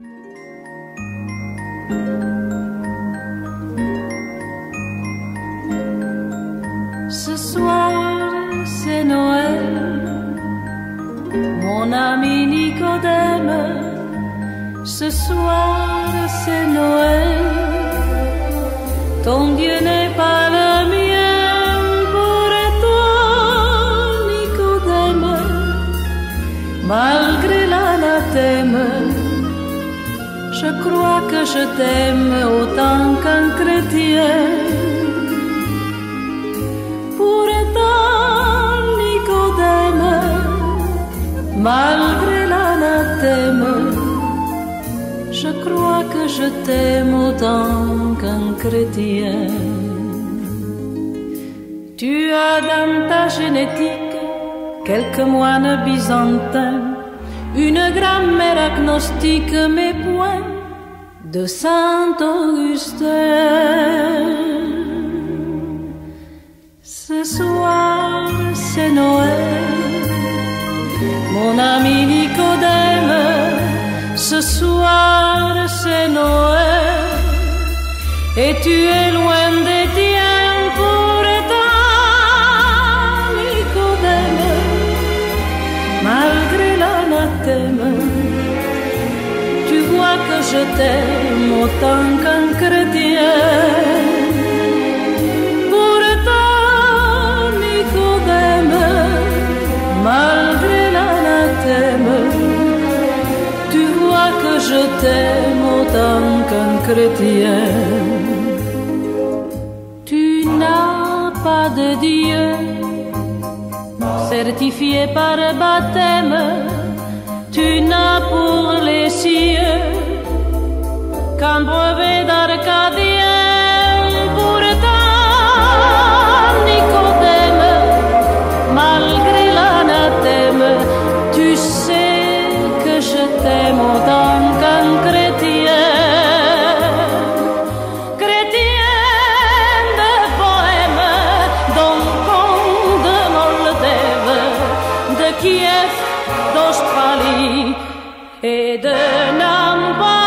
Ce soir, c'est Noël, mon ami Nicodème. Ce soir, c'est Noël, ton Dieu n'est pas le mien pour toi, Nicodème. Malgré l'anathème, je crois que je t'aime autant qu'un chrétien. Pourtant, Nicodème, malgré l'anathème, je crois que je t'aime autant qu'un chrétien. Tu as dans ta génétique quelques moines byzantins, une grammaire agnostique, mais point de Saint Augustin. Ce soir, c'est Noël, mon ami Nicodème. Ce soir, c'est Noël, et tu es loin des je t'aime autant qu'un chrétien. Pourtant, Nicodème, malgré l'anathème, tu vois que je t'aime autant qu'un chrétien. Tu n'as pas de Dieu certifié par baptême, tu n'as pour les cieux d'Australie et de Namibie.